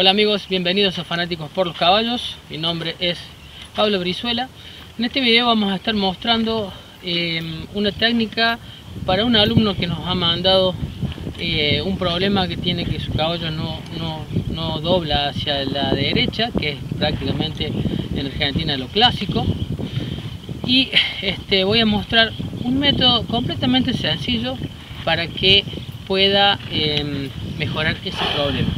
Hola amigos, bienvenidos a Fanáticos por los Caballos. Mi nombre es Pablo Brizuela. En este video vamos a estar mostrando eh, una técnica para un alumno que nos ha mandado eh, un problema que tiene que su caballo no, no, dobla hacia la derecha, que es prácticamente en Argentina lo clásico. Y este, voy a mostrar un método completamente sencillo para que pueda eh, mejorar ese problema.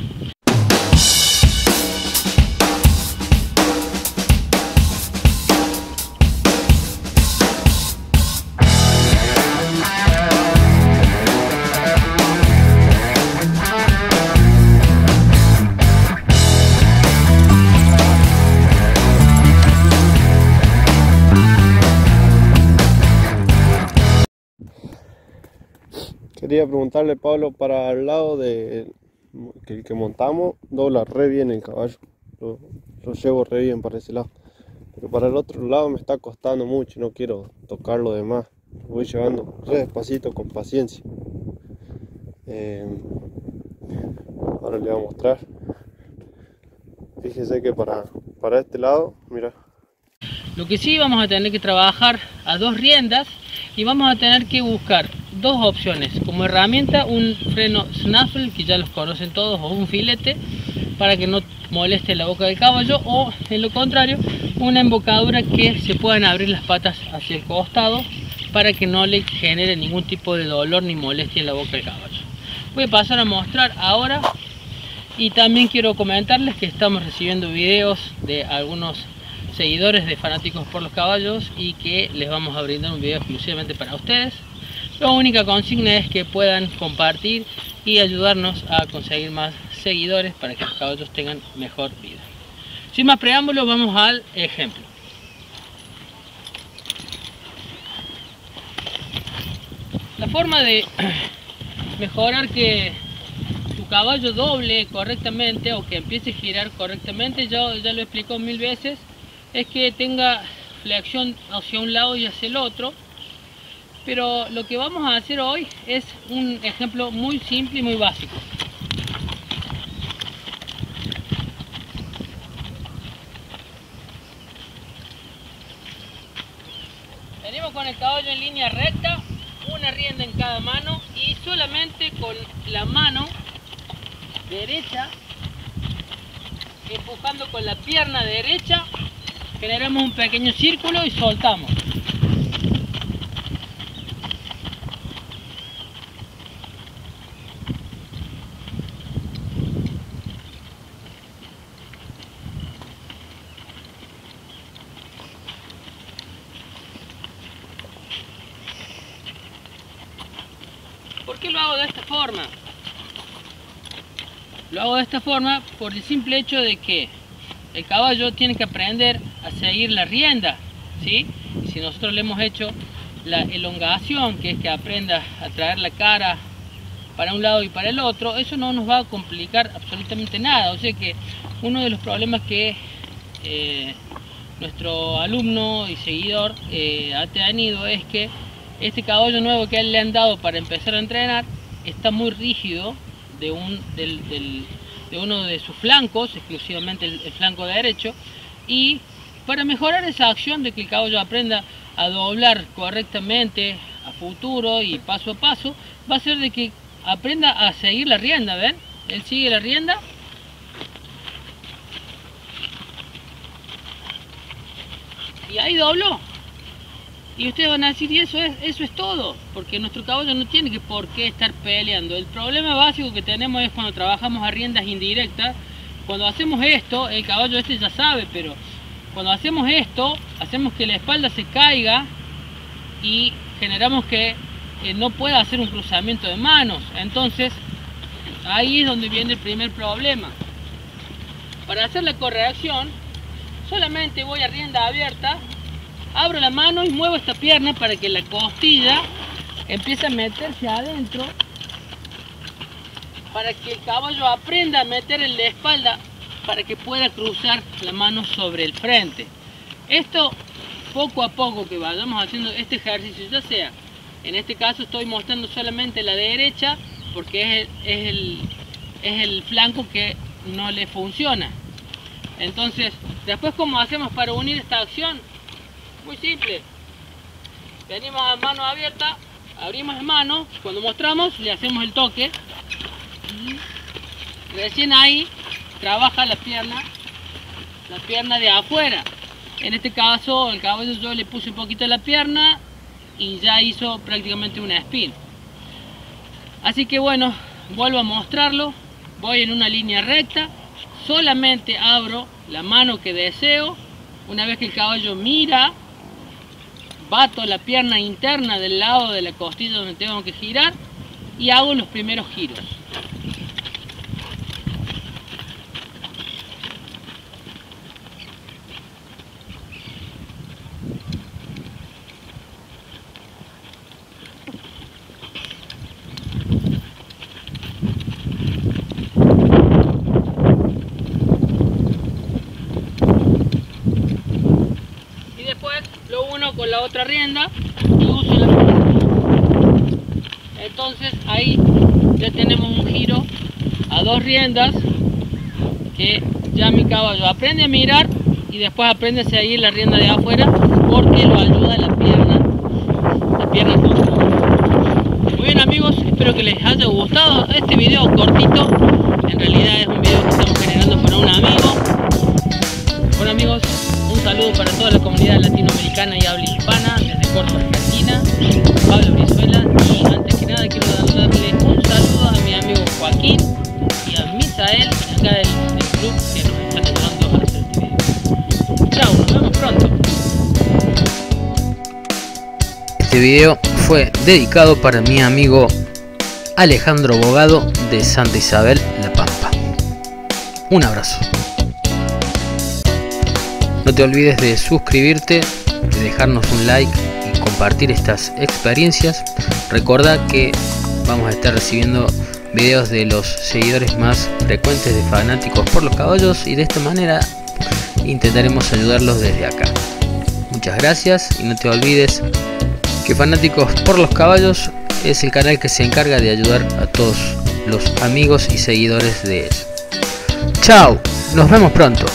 Quería preguntarle, Pablo, para el lado de que el que montamos, dobla re bien el caballo. Lo, llevo re bien para ese lado. Pero para el otro lado me está costando mucho, no quiero tocarlo de más. Lo voy llevando re despacito, con paciencia. Eh, ahora le voy a mostrar. Fíjese que para, para este lado, mira. Lo que sí vamos a tener que trabajar a dos riendas y vamos a tener que buscar dos opciones como herramienta un freno snaffle que ya los conocen todos o un filete para que no moleste la boca del caballo o en lo contrario una embocadura que se puedan abrir las patas hacia el costado para que no le genere ningún tipo de dolor ni molestia en la boca del caballo voy a pasar a mostrar ahora y también quiero comentarles que estamos recibiendo videos de algunos seguidores de fanáticos por los caballos y que les vamos a brindar un video exclusivamente para ustedes. La única consigna es que puedan compartir y ayudarnos a conseguir más seguidores para que los caballos tengan mejor vida. Sin más preámbulos, vamos al ejemplo. La forma de mejorar que tu caballo doble correctamente o que empiece a girar correctamente, ya lo explico mil veces, es que tenga flexión hacia un lado y hacia el otro pero lo que vamos a hacer hoy es un ejemplo muy simple y muy básico venimos con el caballo en línea recta una rienda en cada mano y solamente con la mano derecha empujando con la pierna derecha generamos un pequeño círculo y soltamos. De esta forma? Lo hago de esta forma por el simple hecho de que el caballo tiene que aprender a seguir la rienda, ¿sí? Y si nosotros le hemos hecho la elongación, que es que aprenda a traer la cara para un lado y para el otro, eso no nos va a complicar absolutamente nada. O sea que uno de los problemas que eh, nuestro alumno y seguidor eh, ha tenido es que este caballo nuevo que él le han dado para empezar a entrenar está muy rígido de un, del de uno de sus flancos, exclusivamente el, flanco derecho, y para mejorar esa acción de que el caballo aprenda a doblar correctamente a futuro y paso a paso, va a ser de que aprenda a seguir la rienda, ¿ven? Él sigue la rienda. Y ahí dobló. Y ustedes van a decir, y eso es, eso es todo, porque nuestro caballo no tiene que por qué estar peleando. El problema básico que tenemos es cuando trabajamos a riendas indirectas, cuando hacemos esto, el caballo este ya sabe, pero cuando hacemos esto, hacemos que la espalda se caiga y generamos que eh, no pueda hacer un cruzamiento de manos. Entonces, ahí es donde viene el primer problema. Para hacer la corrección, solamente voy a rienda abierta abro la mano y muevo esta pierna para que la costilla empiece a meterse adentro para que el caballo aprenda a meter en la espalda para que pueda cruzar la mano sobre el frente esto poco a poco que vayamos haciendo este ejercicio ya sea en este caso estoy mostrando solamente la derecha porque es el, es el, es el flanco que no le funciona. Entonces, después cómo hacemos para unir esta acción? Muy simple. Venimos a mano abierta, abrimos la mano, cuando mostramos le hacemos el toque. Recién ahí trabaja la pierna, la pierna de afuera. En este caso, el caballo yo le puse un poquito la pierna y ya hizo prácticamente una spin. Así que bueno, vuelvo a mostrarlo. Voy en una línea recta, solamente abro la mano que deseo. Una vez que el caballo mira, bato la pierna interna del lado de la costilla donde tengo que girar y hago los primeros giros. con otra rienda y uso la entonces ahí ya tenemos un giro a dos riendas que ya mi caballo aprende a mirar y después aprende a seguir la rienda de afuera porque lo ayuda la pierna la pierna muy bien amigos espero que les haya gustado este video cortito. En realidad es un video que estamos generando para un amigo. Bueno amigos un saludo para toda la comunidad latinoamericana y habla Del, club que nos están ayudando a hacer este video. Chao, nos vemos pronto. Este video fue dedicado para mi amigo Alejandro Bogado de Santa Isabel, La Pampa. Un abrazo. No te olvides de suscribirte, de dejarnos un like y compartir estas experiencias. Recuerda que vamos a estar recibiendo videos de los seguidores más frecuentes de fanáticos por los caballos y de esta manera intentaremos ayudarlos desde acá. Muchas gracias y no te olvides que Fanáticos por los Caballos es el canal que se encarga de ayudar a todos los amigos y seguidores de él. Chao, nos vemos pronto.